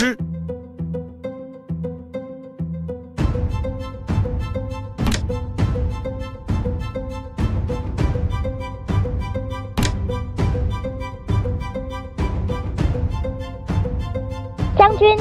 吃。将军，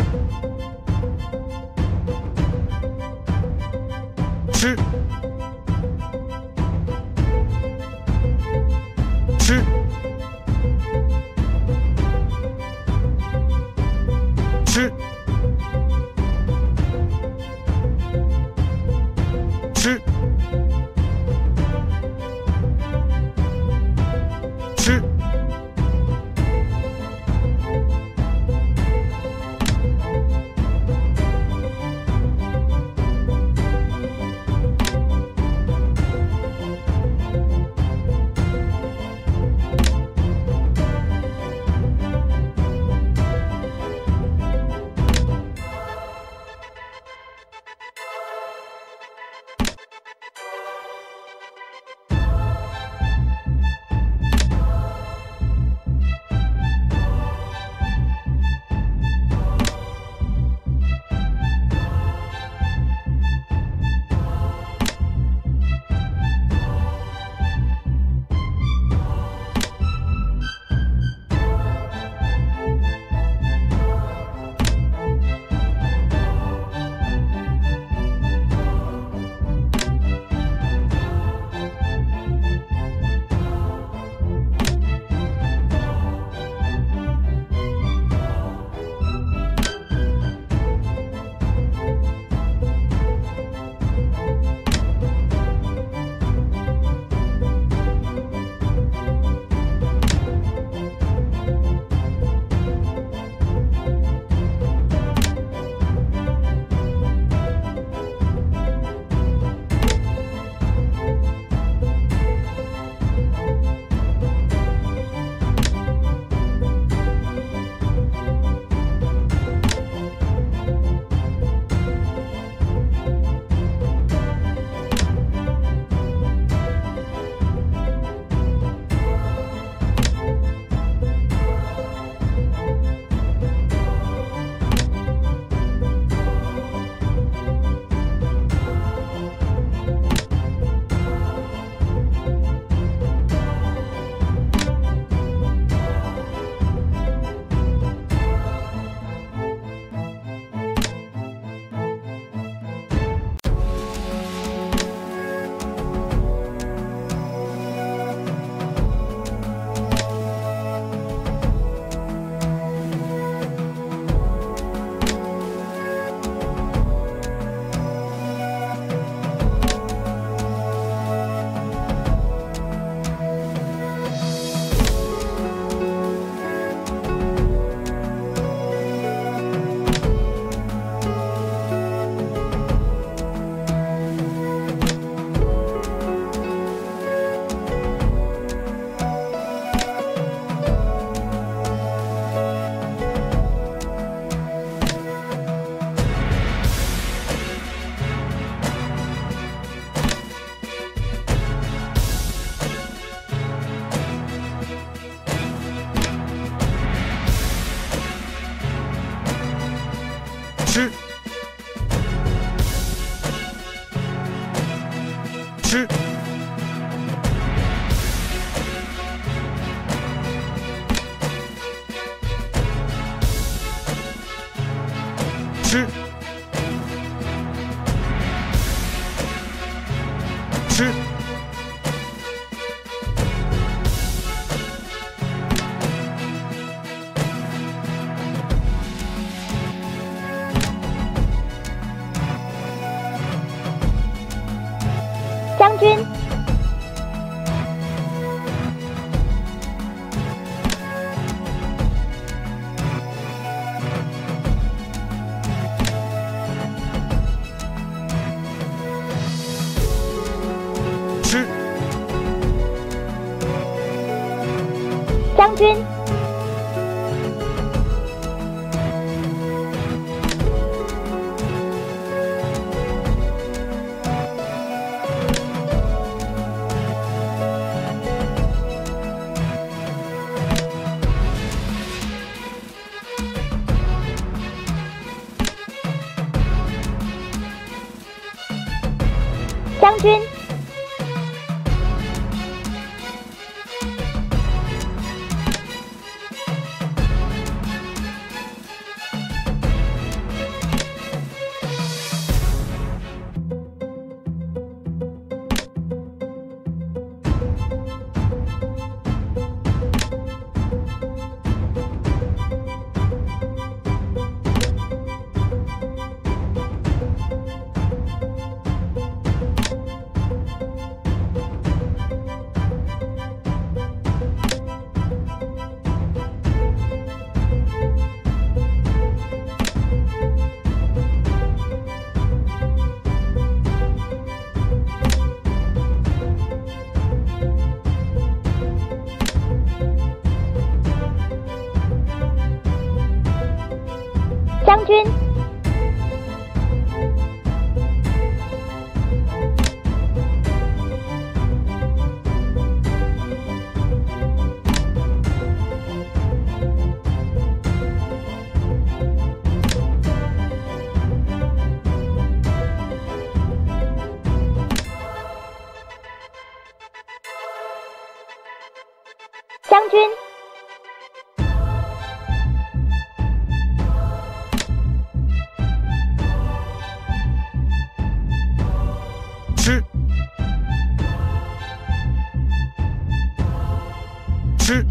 吃。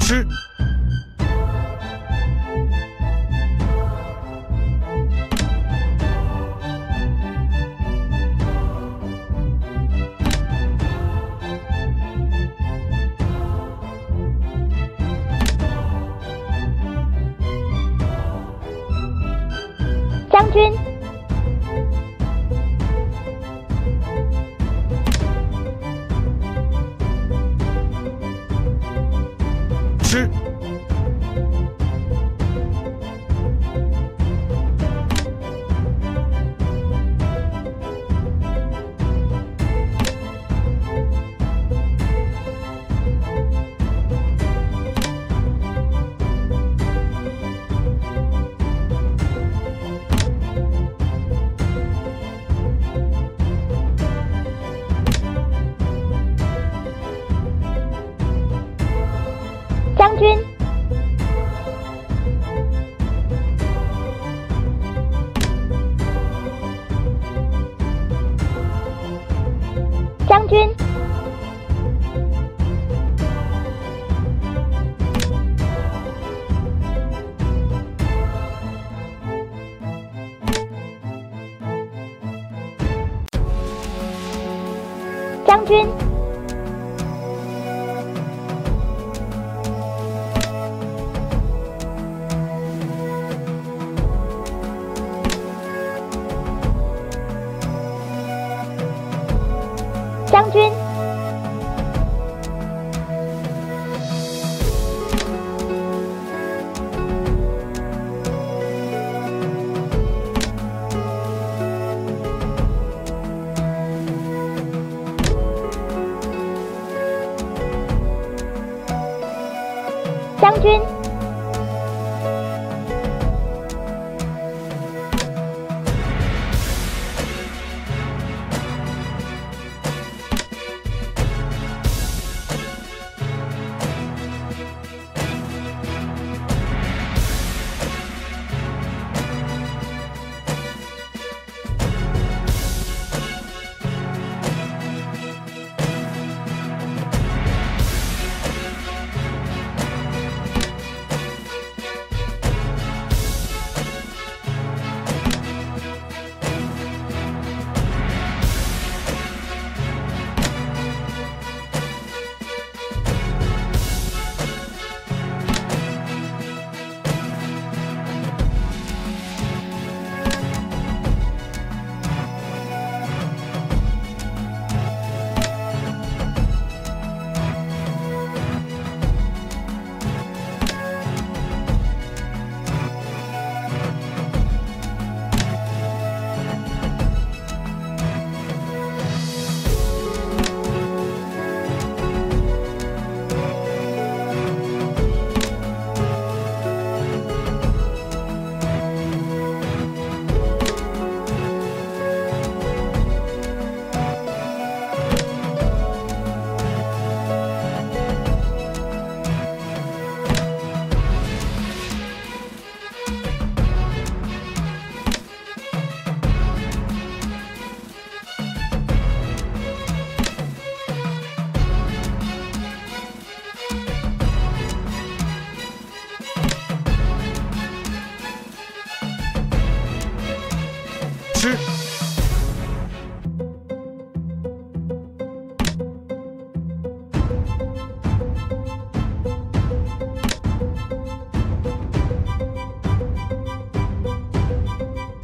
吃。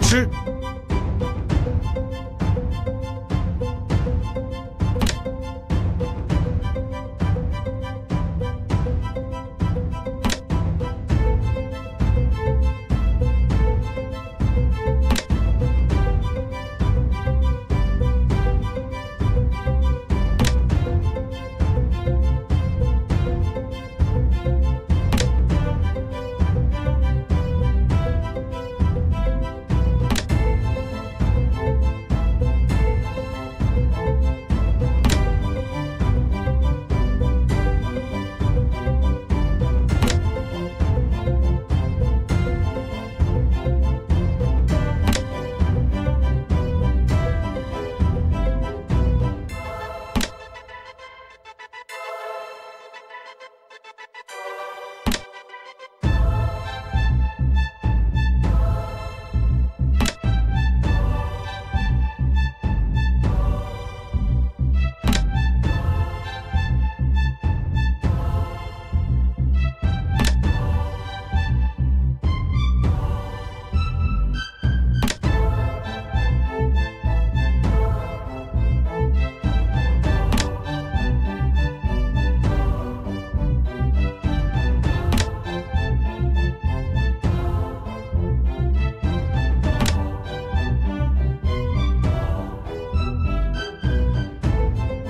吃。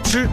吃。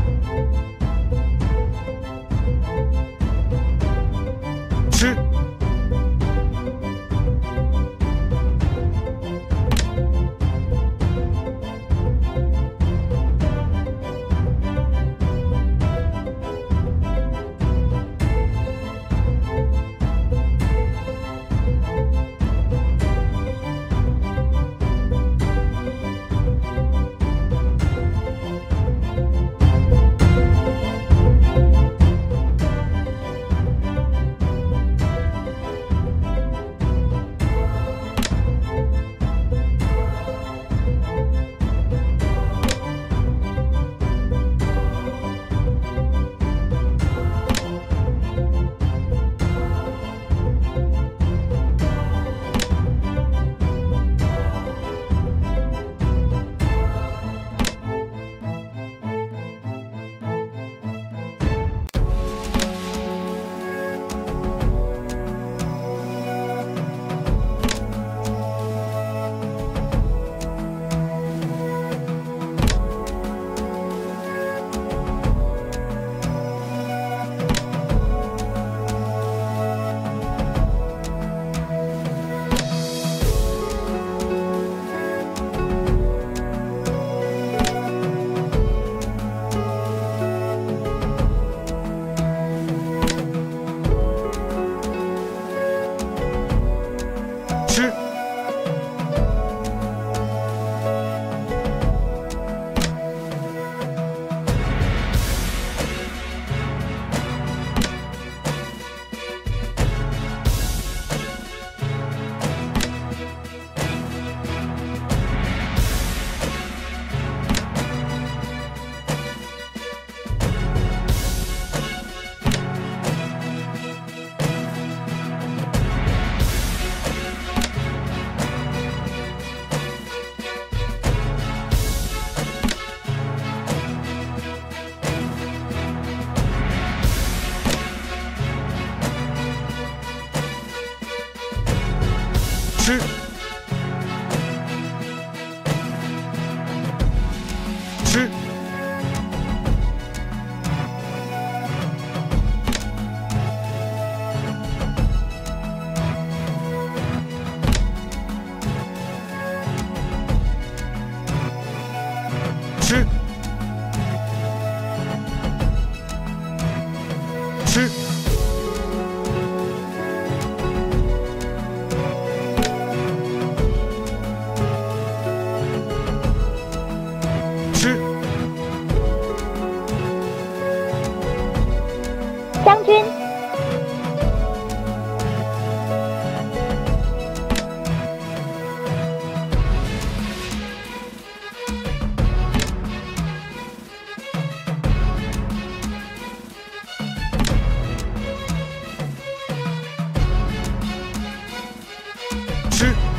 dessus.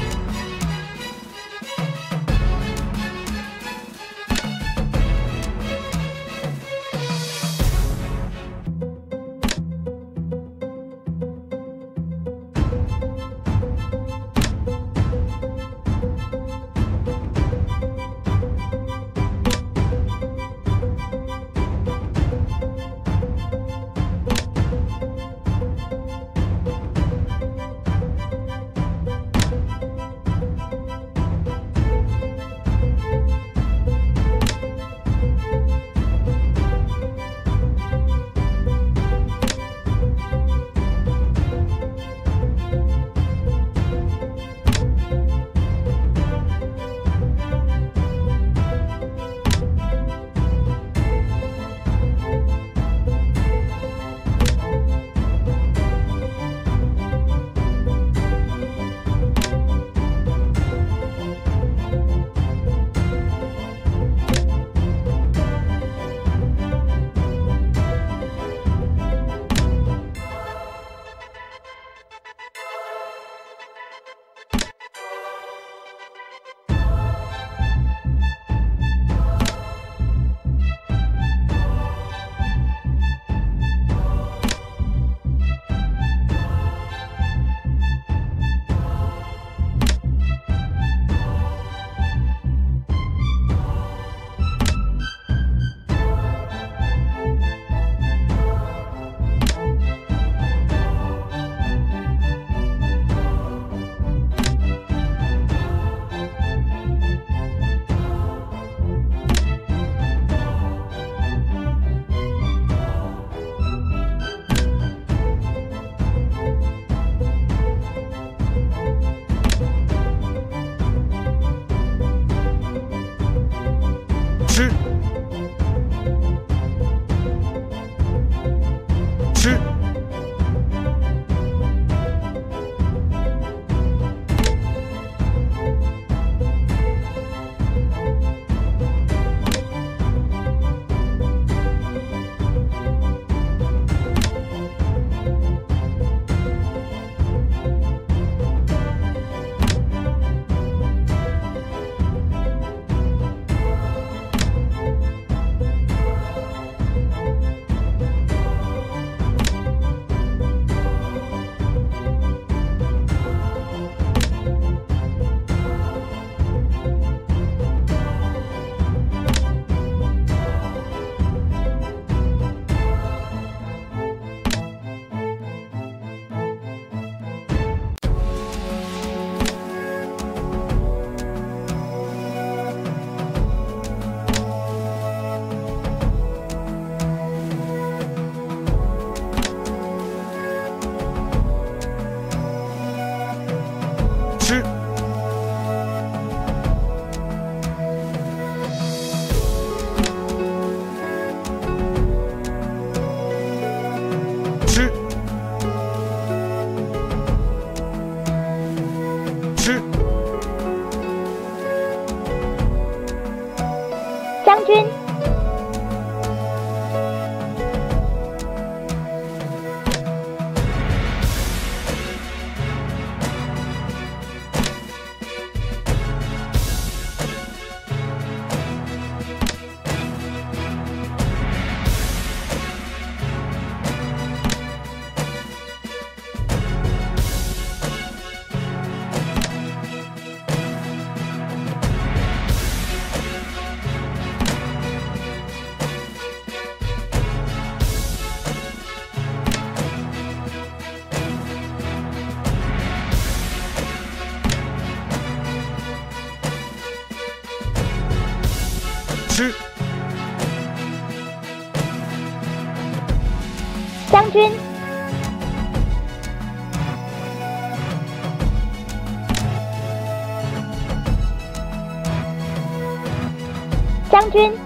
君。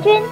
军，